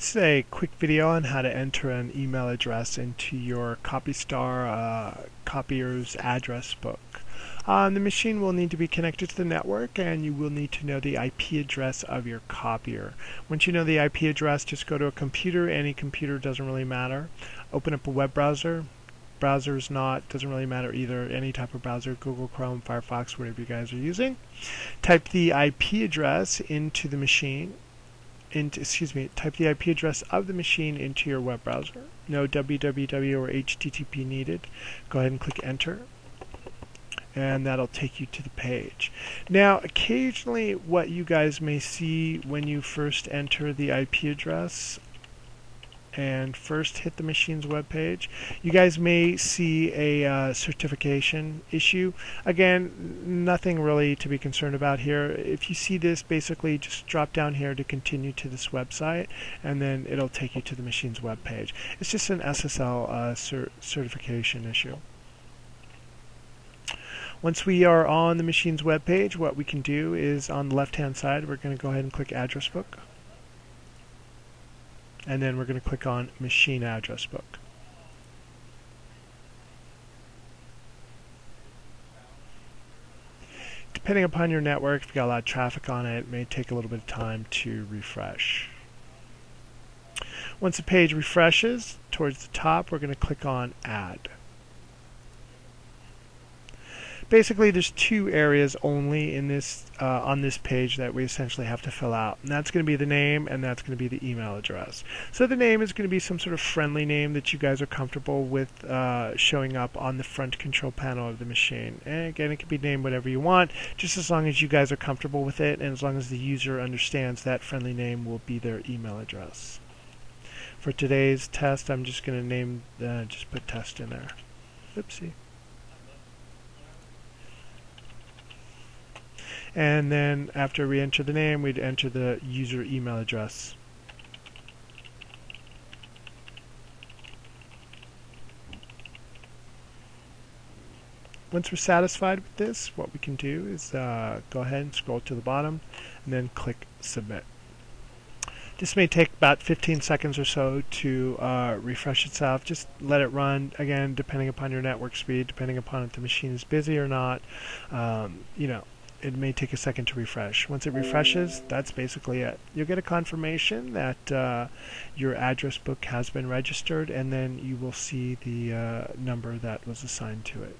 This is a quick video on how to enter an email address into your CopyStar uh, copier's address book. Um, the machine will need to be connected to the network and you will need to know the IP address of your copier. Once you know the IP address, just go to a computer, any computer doesn't really matter. Open up a web browser. Browser is not, doesn't really matter either, any type of browser, Google Chrome, Firefox, whatever you guys are using. Type the IP address into the machine into, excuse me, type the IP address of the machine into your web browser. No www or HTTP needed. Go ahead and click enter and that'll take you to the page. Now, occasionally what you guys may see when you first enter the IP address and first hit the machine's web page, you guys may see a uh, certification issue. Again, nothing really to be concerned about here. If you see this, basically just drop down here to continue to this website, and then it'll take you to the machine's web page. It's just an SSL uh, cer certification issue. Once we are on the machine's web page, what we can do is on the left-hand side, we're going to go ahead and click Address Book and then we're going to click on Machine Address Book. Depending upon your network, if you've got a lot of traffic on it, it may take a little bit of time to refresh. Once the page refreshes, towards the top, we're going to click on Add basically there's two areas only in this uh, on this page that we essentially have to fill out and that's going to be the name and that's going to be the email address. So the name is going to be some sort of friendly name that you guys are comfortable with uh, showing up on the front control panel of the machine. And again it can be named whatever you want just as long as you guys are comfortable with it and as long as the user understands that friendly name will be their email address. For today's test I'm just going to name uh, just put test in there. Oopsie and then after we enter the name we'd enter the user email address once we're satisfied with this what we can do is uh, go ahead and scroll to the bottom and then click submit this may take about 15 seconds or so to uh, refresh itself. Just let it run, again, depending upon your network speed, depending upon if the machine is busy or not. Um, you know, it may take a second to refresh. Once it refreshes, that's basically it. You'll get a confirmation that uh, your address book has been registered, and then you will see the uh, number that was assigned to it.